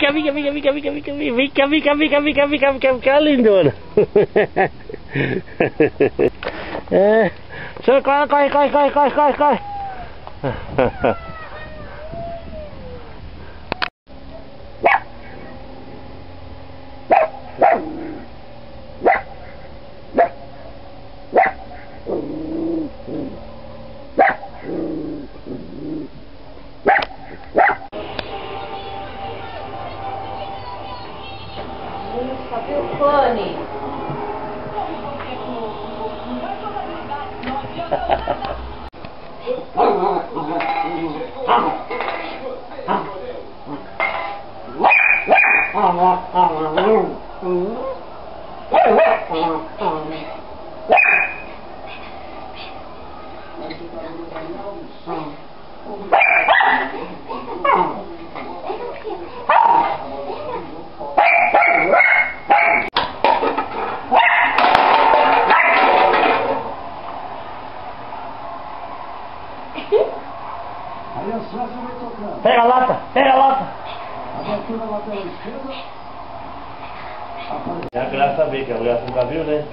Cá, vem cá, vem cá, vem cá, vem cá, vem cá, vem cá, vem cá, vem cá, vem cá, vem cá, vem cá, vem cá, lindona. É. Corre, corre, corre, corre, corre, corre, corre. E o Aí a César vai tocar. Pega a lata, pega a lata. Abertura lateral esquerda. Já graça a ver, que a mulher nunca viu, né?